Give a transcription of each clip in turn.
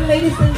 ladies and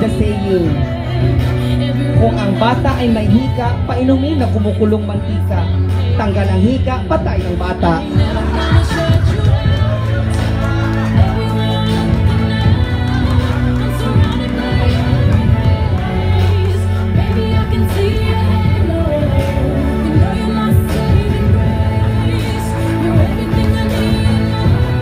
the saying, Kung ang bata ay may hika, painumin na kumukulong mantika. Tanggal ang hika, patay ang bata.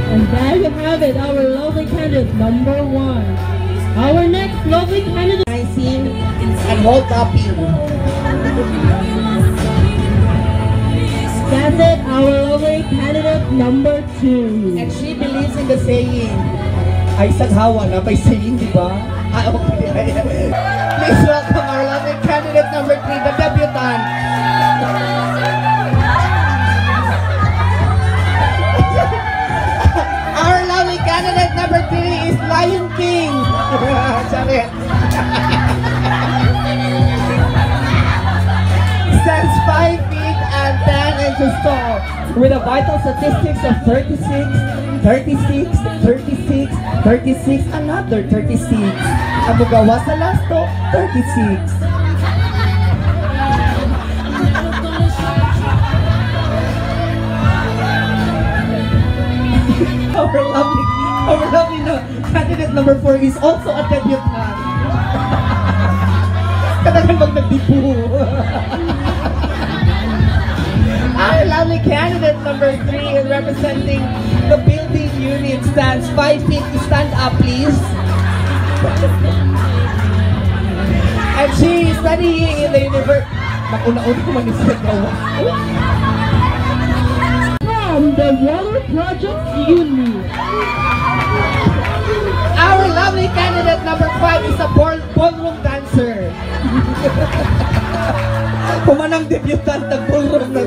And there you have it, our lovely candidate number one. Our next lovely candidate. Nicing and hold tapping. That's it, our lovely candidate number two. And she believes in the saying, I ay saghawa na, may saying, di ba? Ah, okay. Please welcome our lovely candidate number three, the debutant. our lovely candidate candidate number three is Lion King. 10 inches tall with a vital statistics of 36, 36, 36, 36, another 36. Ang mugawa sa lasto, 36. Our lovely, our lovely no, candidate number 4 is also a debutant. Katagal bang nagdipu. Our lovely candidate number 3 is representing the building unit stands 5 feet. Stand up, please. And she is studying in the university. Nakuna-una ko man ni Sir Gawa. From the Water Project Unit. Our lovely candidate number 5 is a ball, ballroom dancer. Na ballroom na.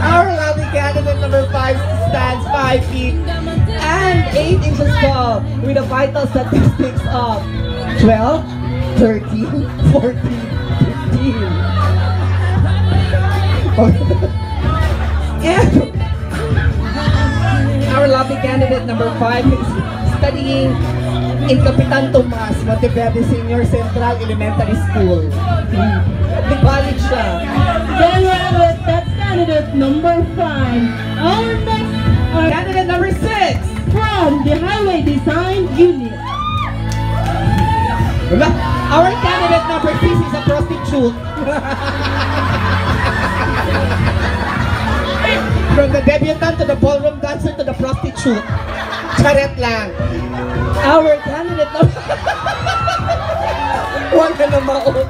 Our lovely candidate number 5 stands 5 feet and 8 inches tall with a vital statistics of 12, 13, 14, 15. and our lovely candidate number 5 is studying in Capitan Tomas, Monteverde Senior Central Elementary School. Nagbalik siya. There you have it. That's candidate number five. Our next are Candidate number 6. from the Highway Design Unit. Our candidate number 6 is a prostitute. From the debutant to the ballroom dancer to the prostitute. Charet lang. Our candidate number... Huwag ka na maot.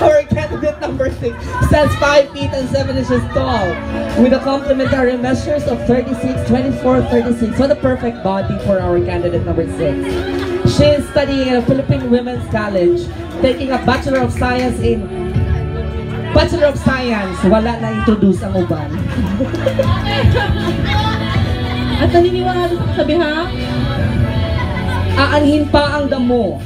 Our candidate number 6 stands 5 feet and 7 inches tall with a complementary measures of 36, 24, 36. So the perfect body for our candidate number 6. She is studying at a Philippine Women's College, taking a Bachelor of Science in Bachelor of Science. Wala na introduce ang uban. At naniniwala sa sabihan? Aanhin pa ang damo.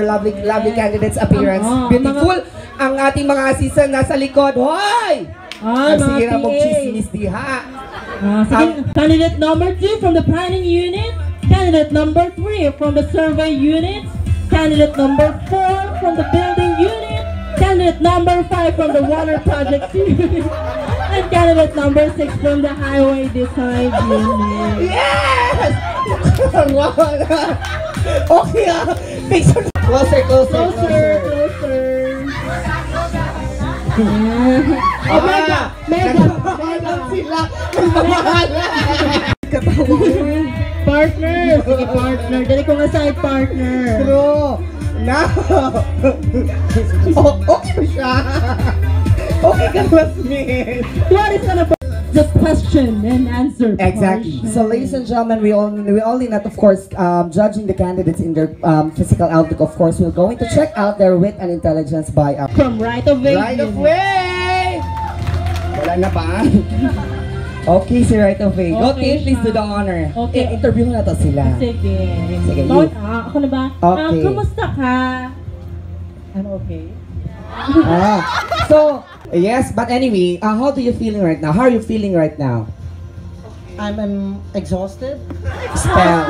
Lovely, lovely candidates appearance. Oo, Beautiful. Ang ating mga assistant nasa likod. Hoy! Ah, Ang sira mong chismis diha. Ah, sige. Candidate number two from the planning unit. Candidate number three from the survey unit. Candidate number four from the building unit. Candidate number five from the water project unit. And candidate number six from the highway design unit. Yes! okay ah. Picture. Closer, closer, Closer, closer. Yeah. Oh, mega, mega, mega. sila. Nagmamahala. Katawa. Partner! Sige, partner. Dali ko nga side partner. True. Now. oh, okay ba siya? Okay ka ba, Smith? What is gonna the question and answer Exactly. portion? So, ladies and gentlemen, we all we only not, of course, um, judging the candidates in their um, physical outlook. Of course, we're going to check out their wit and intelligence by our From right of way. right of way. Wala na ba? okay, si right of way. Okay please do the honor. Okay. Eh, interview na to sila. Sige. Sige, you. ah, ako na ba? Okay. Ah, kumusta ka? I'm okay. ah. So, yes, but anyway, uh, how do you feeling right now? How are you feeling right now? I'm um, exhausted, Spell.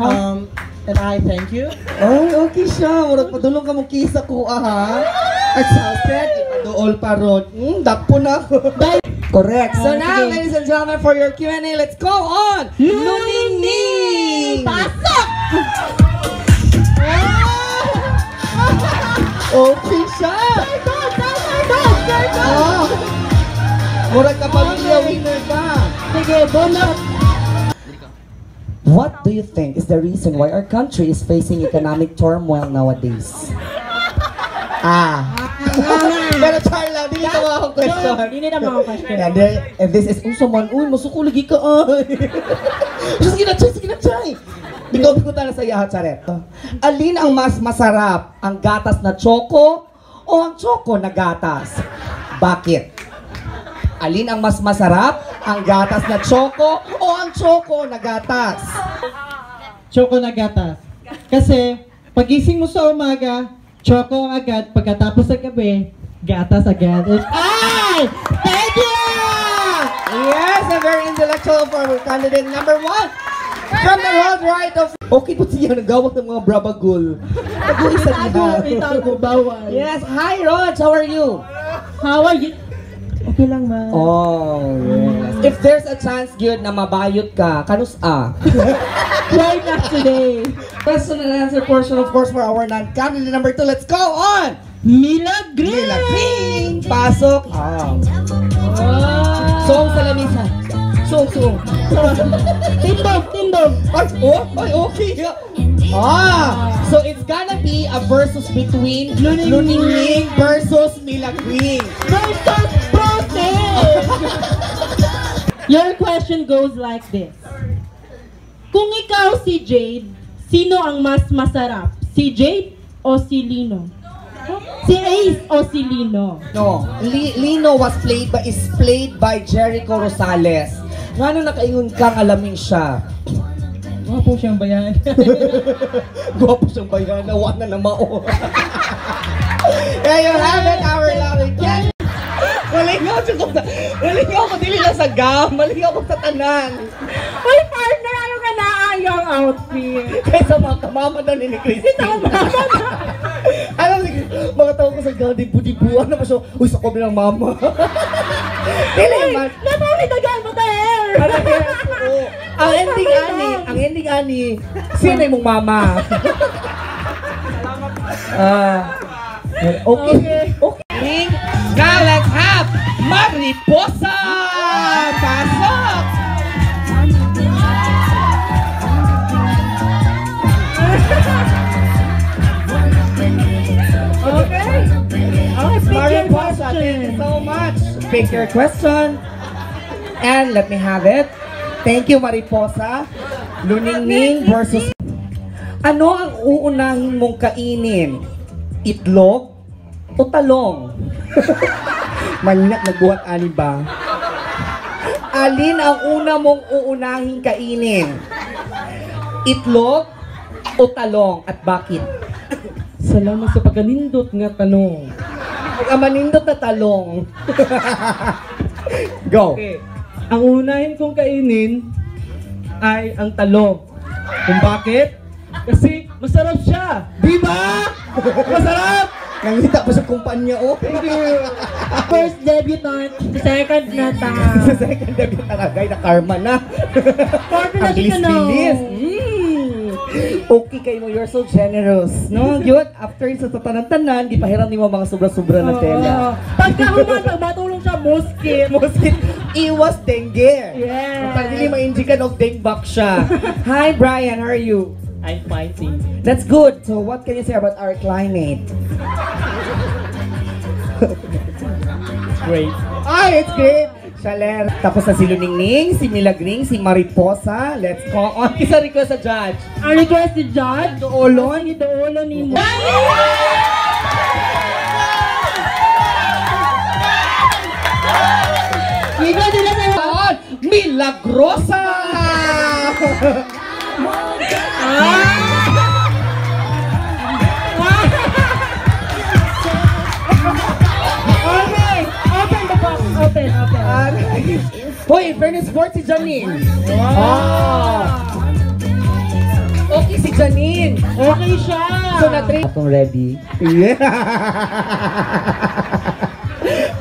Um, and I thank you. Oh, okay siya. Murag padulong ka mong kisa ko, aha. Exhausted. Ipaduol pa ron. Hmm, dakpo na ako. Correct. So Oh, now, ladies and gentlemen, for your Q&A, let's go on! Luningning! Pasok! Okay siya! Ah, Murag ka pamilya winner ka. Sige, bono. What do you think is the reason why our country is facing economic turmoil nowadays? Ah. Pero char lang, dili ka mga question. Hindi na mga question. And, there, and this is, unsa man, uy, masuko lagi ka, ay. Sige na, chay, sige na, chay. Ikaw, ko tala sa iya, charet. Alin ang mas masarap? Ang gatas na choco o ang choco na gatas? Bakit? Alin ang mas masarap? Ang gatas na choco o ang choco na gatas? Choco na gatas. Kasi, pagising mo sa umaga, choco agad. Pagkatapos sa gabi, gatas agad. And, ay! Thank you! Yes, a very intellectual for candidate number one. From the road right of... Okay po siya nagawak ng mga brabagul. Nag-uisa Itago, itago, bawal. Yes, hi Rod, how are you? How are you? Okay lang, ma. Oh, yes. If there's a chance, good, na mabayot ka, kanus a? Why not today? Question and answer portion, of course, for our non-candidate number two. Let's go on! Mila Green! Lila Green! Pasok! Ah. Song sa lamisan. Song, song. Tindog, tindog. Ay, oh, ay, okay. Ah, so it's gonna be a versus between Luning Luning Ling versus Mila Green. Versus Protest! Your question goes like this. Kung ikaw si Jade, sino ang mas masarap? Si Jade o si Lino? Si Ace o si Lino? No, Li- Lino was played by is played by Jericho Rosales. Ngano nakaingon kang alamin siya? Wapo siyang bayan. Gwapo siyang bayan, nawa na na mao. There you have it, our lovely guest. Malingaw siya ko. Malingaw ko dili lang sa gam. Malingaw ko sa tanan. Uy, partner, ano ka na yung outfit? Kaysa mga kamama na ni Christy. Alam ni mga tao ko sa gam, di budibuan na pa siya. Uy, sa kobi ng mama. Dili man. Mo Ano kaya? Oo. Ang ending ani, ang ending ani, sino yung mong mama? Ah. okay. Okay. Now let's have Mariposa! Pasok! Okay. Okay, pick your Mariposa, thank you question. so much. Pick your question. And let me have it. Thank you, Mariposa. Luningning versus... Ano ang uunahin mong kainin? Itlog o talong? Maninak nagbuhat ani ba? Alin ang una mong uunahin kainin? Itlog o talong at bakit? Salamat sa pagkanindot nga tanong. Ang amanindot na talong. Go. Okay. Ang unahin kong kainin ay ang talong. Kung bakit? Kasi masarap siya. Di ba? Masarap! Nangita pa sa kumpanya, oh. First debutant, second na ta. sa second debut talagay na karma na. Na Ang bilis-bilis. Mm. Okay kayo mo, you're so generous. No, yun, after sa tatanan-tanan, di pa hiram ni mo mga sobra-sobra na tela. Oo. Pagka humatag, matulong siya, muskit. Mosquit, iwas dengue. Yes. Pag dili ma-injikan of dengue siya. Hi, Brian, how are you? I'm fighting. That's good. So what can you say about our climate? Great. Ay, it's great! Shaler. Tapos na si Luningning, si Milagring, si Mariposa. Let's go on. Isa request sa judge. Ang request ni Judge, Doolon. idoolo ni mo. Ikaw din na sa'yo. On! Milagrosa! Okay, Open, open. Hoy, in fairness sport si Janine. Oh. Okay si Janine. Okay siya. So na-train. Atong ready. Yeah.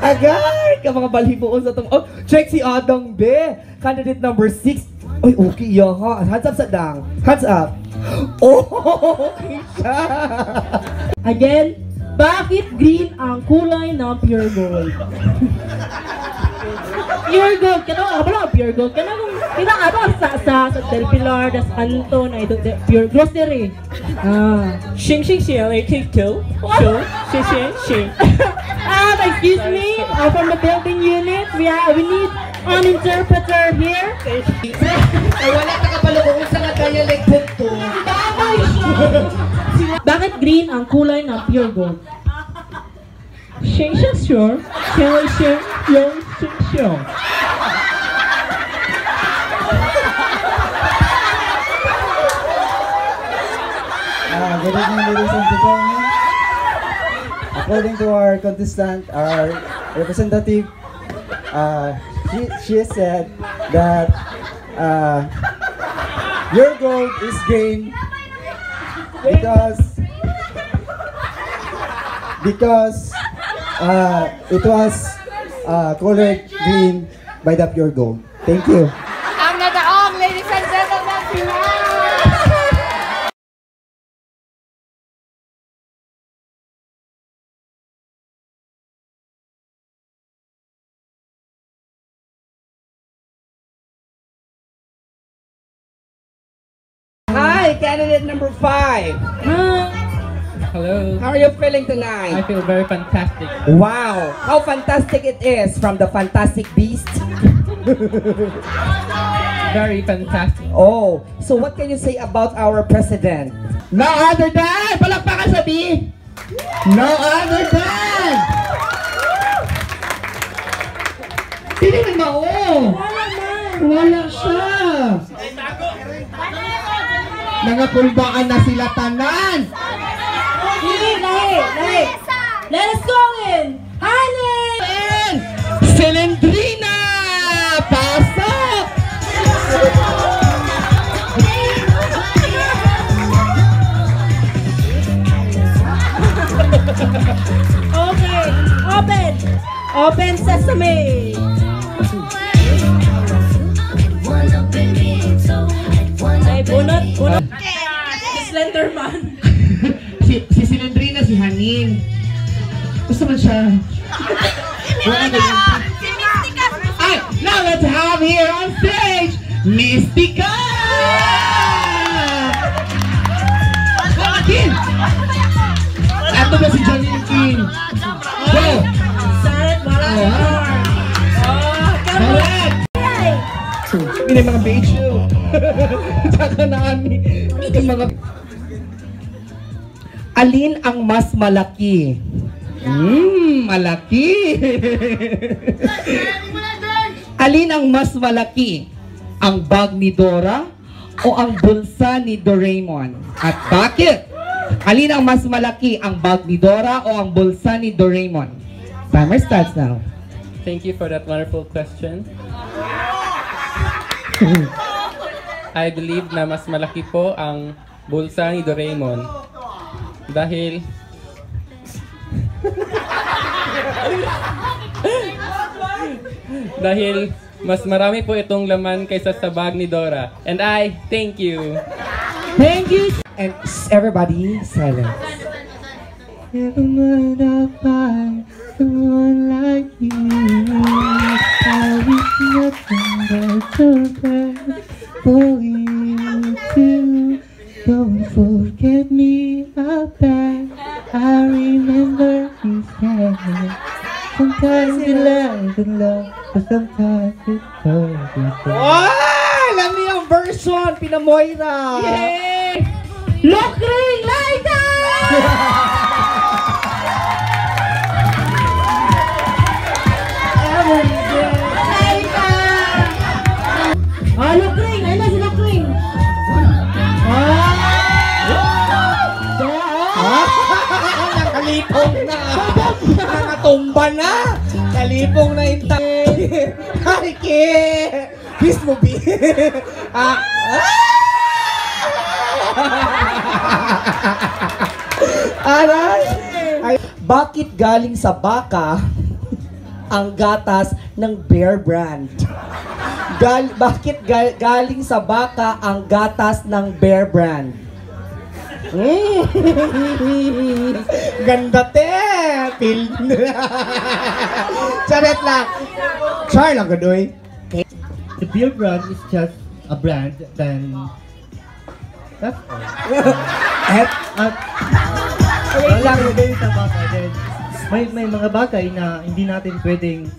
Agay! Ka mga balibuon sa itong... Oh, check si Adang Be. Candidate number 6. Ay, okay ya ha. Hands up sa dang. Hands up. Oh, okay siya. Again, bakit green ang kulay ng pure gold? Pure gold, kano nga ba lang pure gold? Kano kung kita nga ba sa sa sa Del Pilar, das Anton, ay ito de- pure grocery. Ah. Xing xing xing, like take two. Two. Xing xing xing. Ah, excuse me, uh, from the building unit, we are, we need an interpreter here. Ay, wala ka kapalukuhan sa dialect to. Bagay siya. Bakit green ang kulay ng pure gold? Xing xing sure. Xing xing yung xing. you. Uh, good evening, ladies and gentlemen. According to our contestant, our representative, uh, she, she said that uh, your goal is gained because because uh, it was uh, colored green by the pure gold. Thank you. Ang nadaong, ladies and gentlemen, sila! Hi, candidate number five. Hello. How are you feeling I tonight? feel very fantastic. Wow, how fantastic it is from the Fantastic Beast. Very fantastic. Oh, so what can you say about our president? No other than! Palakpakan sa B! No other than! Sino yung mao? Wala siya! Nangakulbaan na sila tanan! Lahi, lahi, lahi. Let us go in. Honey! And Cylindrina! Pasok! Okay, open. Open sesame. Ay, bunot, bunot. Slenderman. Si, si si Hanin. Gusto man siya. Na yun. Ay, now let's have here on stage, Mystica! Akin! Ato ba si Janine King? Go! Oh? Oh, careful. Correct! Ini mga beige. Tsaka na ani. Mga... Alin ang mas malaki? Mmm, malaki! Alin ang mas malaki? Ang bag ni Dora o ang bulsa ni Doraemon? At bakit? Alin ang mas malaki? Ang bag ni Dora o ang bulsa ni Doraemon? Timer starts now. Thank you for that wonderful question. I believe na mas malaki po ang bulsa ni Doraemon dahil dahil mas marami po itong laman kaysa sa bag ni Dora. And I thank you. Thank you. And everybody, silence. Never mind I'll find someone like you. I wish nothing but the best for you too. Don't forget cantar. Bakit galing sa baka ang gatas ng Bear Brand? Gal bakit gal- galing sa baka ang gatas ng Bear Brand? Mm. Ganda te! Pil... Charet lang! Char lang gadoy. The beer brand is just a brand, then that's all. Et, At Wait lang. May, may mga bagay na hindi natin pwedeng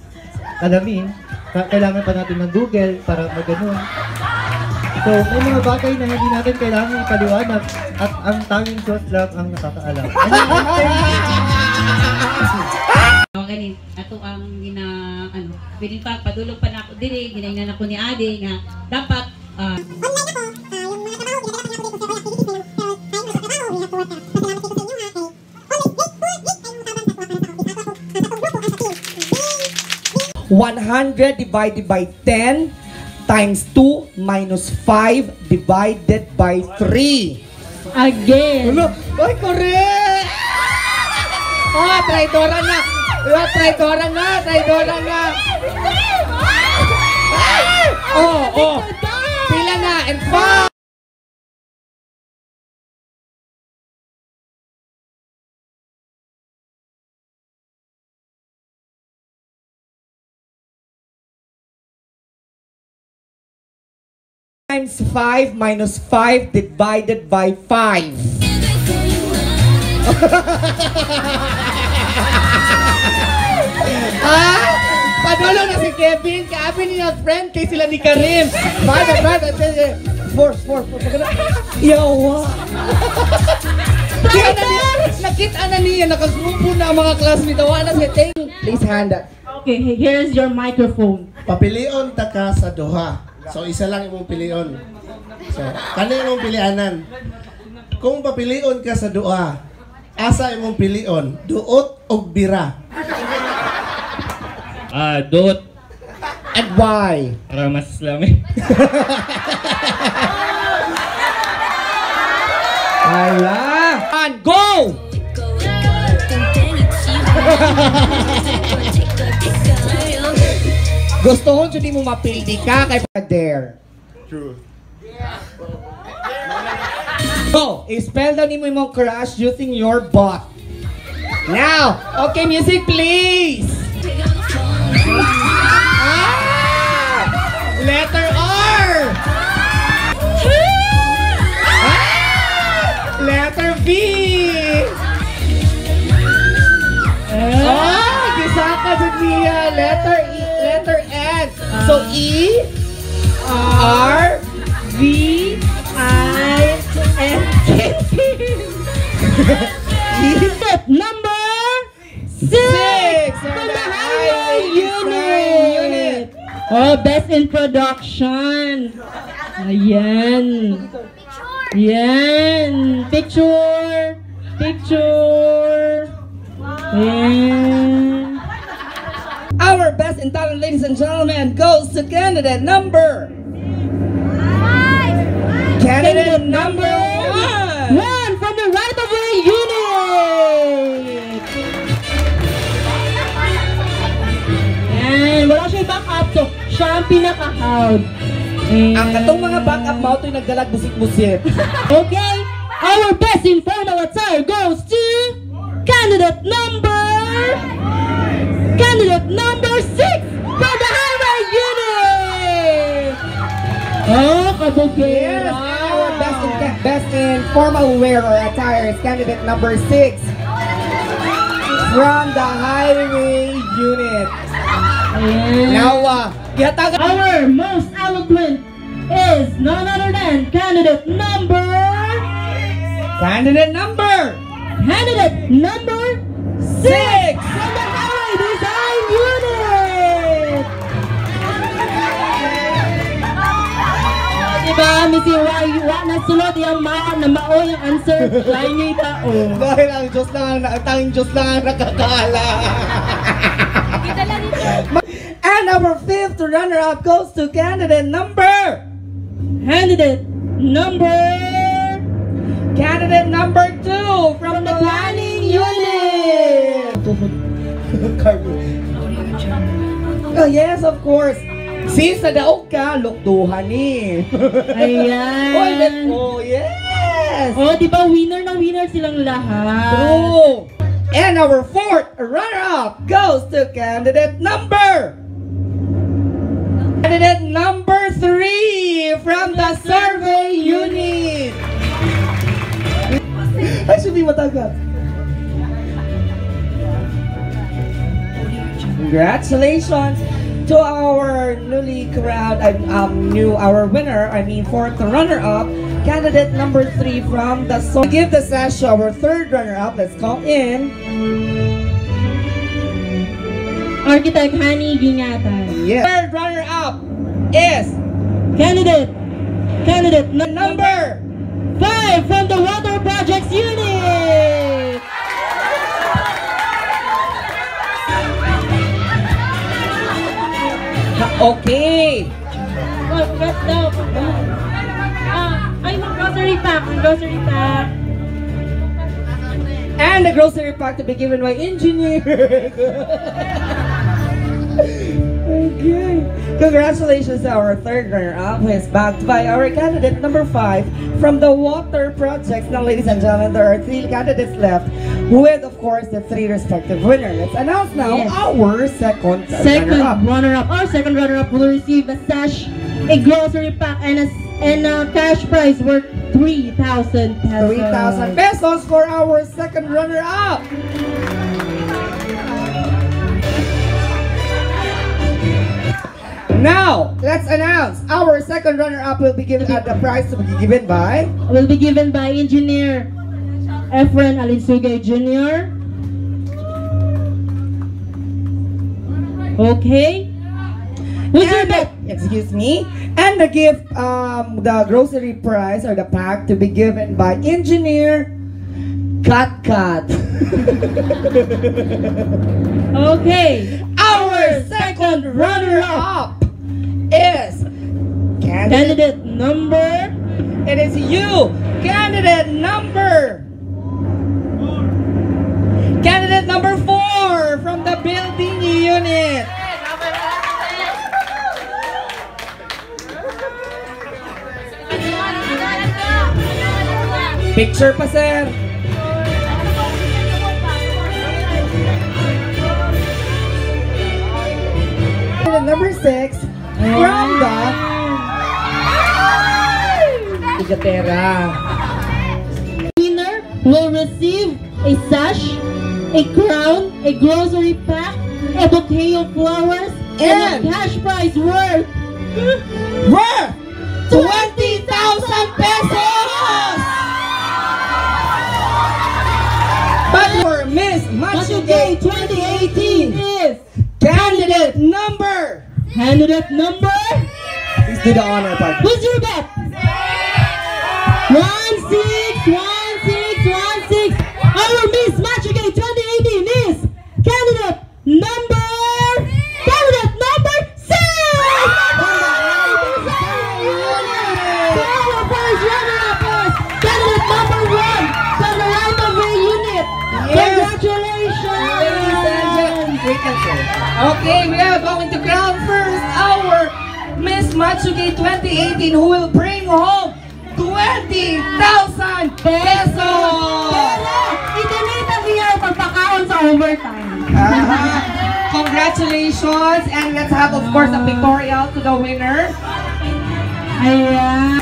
alamin. Kailangan pa natin ng Google para magano'n. So, may mga bagay na hindi natin kailangan ipaliwanag at ang tanging Diyos lang ang nakakaalam. Ano okay, ato ang gina ano, bilin pa padulog pa na ako diri, ginainan ako ni Ade nga dapat uh, Online ako, uh, yung mga trabaho, ginagawa ko dito sa kaya, hindi ko na, kaya, ayun, nagtrabaho, may nagtrabaho, 100 divided by 10 times 2 minus 5 divided by 3. Again. Ulo, ay, correct! Oh, traidora na! Oh, traidora na! Traidora na! Oh, oh! Sila na! And 5! Times 5 minus 5 divided by 5. ah! Padulo na si Kevin. Kaabi niya friend kay sila ni Karim. Bada, bada. Force, force, force. Yawa. Kaya na niya, nakita na niya, nakagrupo na ang mga classmates. Wala siya. Thank you. Please hand up. Okay, here's your microphone. Papilion ta ka sa duha. So isa lang imong pilion. So kani imong pilianan. Kung papilion ka sa duha, asa imong pilion? Duot o bira? Ah, dot. And why? Para mas lami. Ala! And go! Gusto ko hindi mo mapildi ka kay Pader. True. Go! I-spell down mo yung crush using your butt. Now! Okay, music please! Ah! Letter R! Ah! Letter B! Oh! Gisaka sa niya! Letter E. So E, R, V I N Step number six, highway unit. Oh, best in production. Ayan. Yan. Picture. Picture. Ayan. Our best in talent, ladies and gentlemen, goes to candidate number. Candidate number one. One from the right of way unit. And wala siya backup, so siya ang pinaka-hard. And- Ang katong mga backup mo ito'y nagdalag busik-busik. Okay, our best informal attire goes to candidate number candidate number six from the highway unit. Oh, kabukira. Yes, our best in, best in formal wear or attire is candidate number six from the highway unit. And Now, uh, gihatagan our most eloquent is none other than candidate number candidate number candidate number six. Diba, Missy, wa, wa na sulod yung mao na mao yung answer. Lain niyo tao. Dahil ang Diyos lang ang tanging Diyos lang ang nakakala. And our fifth runner-up goes to candidate number Candidate number candidate number two from the planning unit. oh yes, of course. Sis, sa daog ka, lukduhan ni. Ayan. Oy, let oh, yes. Oh, di ba winner na winner silang lahat. True. And our fourth runner-up goes to candidate number. Candidate number three from the survey unit. I should be matagal. Congratulations to our newly crowned, um, new our winner. I mean, fourth runner-up, candidate number three from the. So give the sash to our third runner-up. Let's call in. Architect Hani Gingatan. Yes. Third runner-up is Candidate, candidate number five from the Water Projects Unit. Okay. Daw. Ah, ay, mag grocery pack, mag grocery pack. And the grocery pack to be given by engineer. okay. Congratulations to our third runner-up who is backed by our candidate number five from the water projects. Now, ladies and gentlemen, there are three candidates left with, of course, the three respective winners. Let's announce now Yes. our second, Second runner-up. runner-up, our second runner-up will receive a sash, a grocery pack, and a, and a cash prize worth 3,000 pesos. 3,000 pesos for our second runner-up. Now, let's announce our second runner-up will be given at the prize to be given by Will be given by engineer Efren Alinsugay Jr. Okay. Who's your bet? excuse me, and the gift, um, the grocery prize or the pack to be given by engineer Cut Cut. Okay. Our second runner-up is candidate. Candidate number It is you, candidate number. Candidate number four from the building unit. Picture pa, sir. Number six from the Igatera. winner will receive a sash, a crown, a grocery pack, a bouquet of flowers, and, And- a cash prize worth Worth 20,000 pesos! But for Miss Machuge 2018 is candidate number. candidate number. Please do the honor part. Who's your bet? Okay, we are going to crown first our Miss Machuge 2018 who will bring home 20,000 pesos! Pero, i-delete niya ang pagpakaon sa overtime. Uh-huh. Congratulations! And let's have, of course, a pictorial to the winner. Ayan.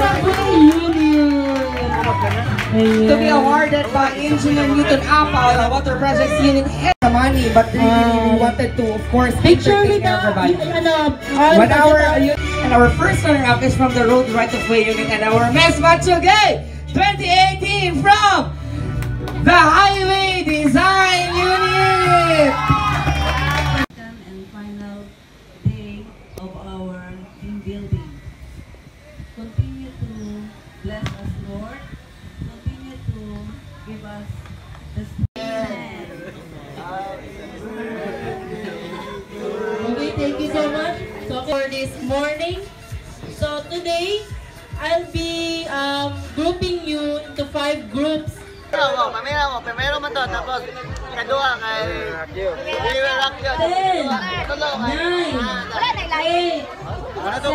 Union. Ayan. To be awarded by Engineer Newton Apple, the Water Projects Unit had the money, but we wanted to, of course, Picture with everybody. ano, all But our and our first runner-up is from the Road Right of Way unit and our Miss Machuge 2018 from the Highway Design Unit. Morning, so today, I'll be um, grouping you into five groups. Mo, mamaya mo, primero man to, tapos kadua kay Rock yun. Ten, nine, eight, Ano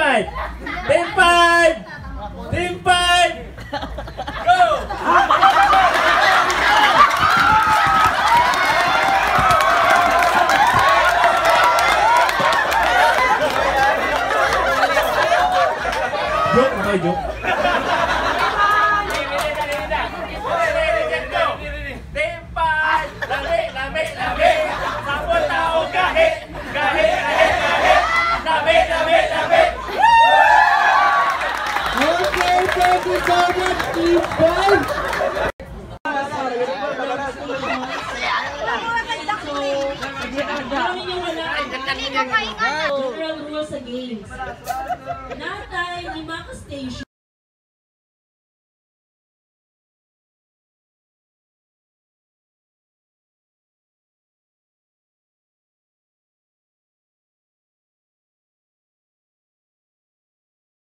Team 5! Team 5! Team 5! Natay, lima ka station.